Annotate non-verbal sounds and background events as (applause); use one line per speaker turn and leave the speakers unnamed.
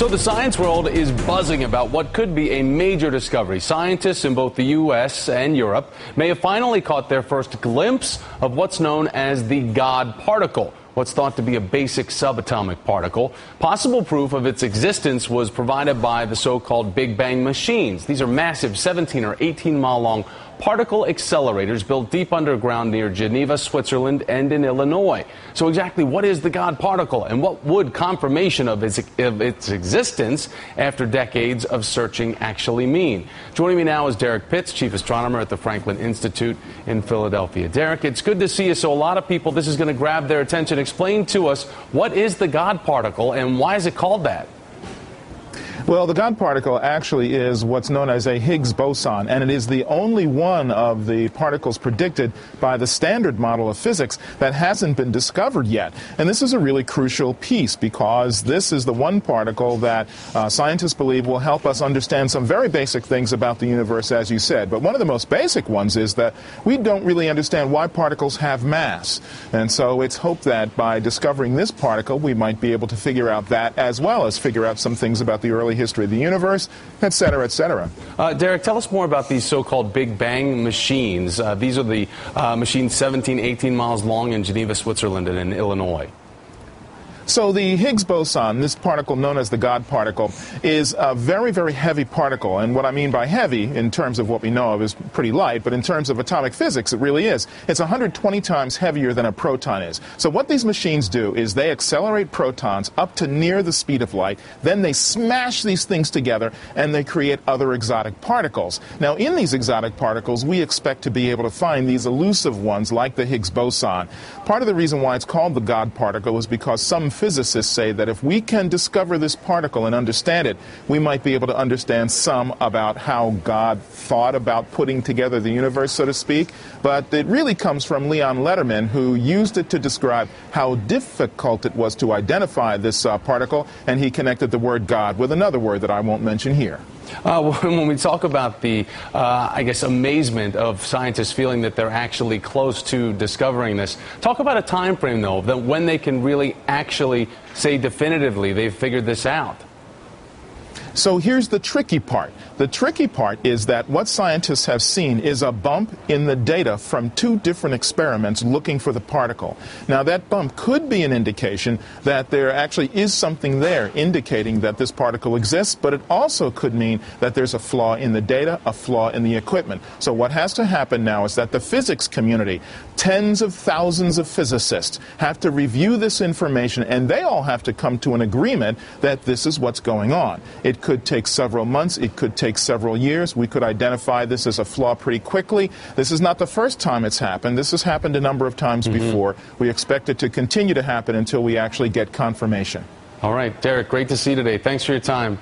So the science world is buzzing about what could be a major discovery. Scientists in both the U.S. and Europe may have finally caught their first glimpse of what's known as the God particle what's thought to be a basic subatomic particle. Possible proof of its existence was provided by the so called Big Bang machines. These are massive 17 or 18 mile long particle accelerators built deep underground near Geneva, Switzerland, and in Illinois. So, exactly what is the God particle, and what would confirmation of its, of its existence after decades of searching actually mean? Joining me now is Derrick Pitts, chief astronomer at the Franklin Institute in Philadelphia. Derrick, it's good to see you. So, a lot of people, this is going to grab their attention. Explain to us what is the God particle and why is it called that?
Well, the God particle actually is what's known as a Higgs boson, and it is the only one of the particles predicted by the standard model of physics that hasn't been discovered yet. And this is a really crucial piece because this is the one particle that uh, scientists believe will help us understand some very basic things about the universe, as you said. But one of the most basic ones is that we don't really understand why particles have mass. And so it's hoped that by discovering this particle, we might be able to figure out that as well as figure out some things about the early history of the universe, et cetera, et cetera.
Uh, Derrick, tell us more about these so-called Big Bang machines. Uh, these are the uh, machines 17, 18 miles long in Geneva, Switzerland, and in Illinois.
So the Higgs boson, this particle known as the God particle, is a very, very heavy particle. And what I mean by heavy, in terms of what we know of, is pretty light, but in terms of atomic physics, it really is. It's 120 times heavier than a proton is. So what these machines do is they accelerate protons up to near the speed of light, then they smash these things together, and they create other exotic particles. Now, in these exotic particles, we expect to be able to find these elusive ones like the Higgs boson. Part of the reason why it's called the God particle is because some physicists say that if we can discover this particle and understand it, we might be able to understand some about how God thought about putting together the universe, so to speak. But it really comes from Leon Lederman, who used it to describe how difficult it was to identify this uh, particle, and he connected the word God with another word that I won't mention here.
Uh, (laughs) when we talk about the, uh, I guess, amazement of scientists feeling that they're actually close to discovering this, talk about a time frame, though, that when they can really actually say definitively they've figured this out.
So here's the tricky part. The tricky part is that what scientists have seen is a bump in the data from two different experiments looking for the particle. Now, that bump could be an indication that there actually is something there indicating that this particle exists, but it also could mean that there's a flaw in the data, a flaw in the equipment. So, what has to happen now is that the physics community, tens of thousands of physicists, have to review this information and they all have to come to an agreement that this is what's going on. It could take several months, it could take several years. We could identify this as a flaw pretty quickly. This is not the first time it's happened. This has happened a number of times mm-hmm. before. We expect it to continue to happen until we actually get confirmation.
All right, Derrick, great to see you today. Thanks for your time.